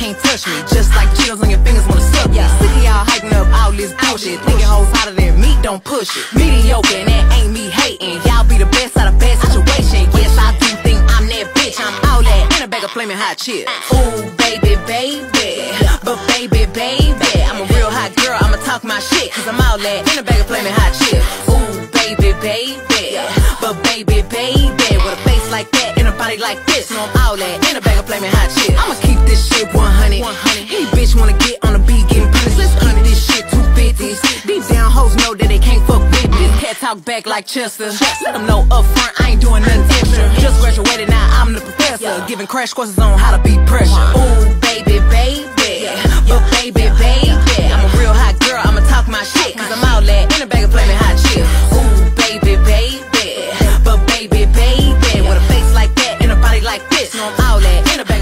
can't touch me. Just like Cheetos on your fingers wanna suck me. Sick of y'all hyping up all this bullshit. Thinking hoes hotter than me, don't push it. Mediocre, and that ain't me hating. Y'all be the best out of bad situation. Yes, I do think I'm that bitch. I'm all that in a bag of flaming hot chips. Ooh, baby, baby. But baby, baby. I'm a real hot girl, I'ma talk my shit. Cause I'm all that in a bag of flaming hot chips. Ooh, baby, baby. But baby, baby. With a face like that body like this. No, I'm all that in a bag of flaming hot chips. I'ma keep this shit 100. 100. Any bitch wanna get on the beat getting punished. Let's keep this shit 250s. Deep down hoes know that they can't fuck with this. Cat talk back like Chester. Let them know up front I ain't doing nothing extra. Just graduated, now I'm the professor. Giving crash courses on how to beat pressure. like this. no know all that. In a back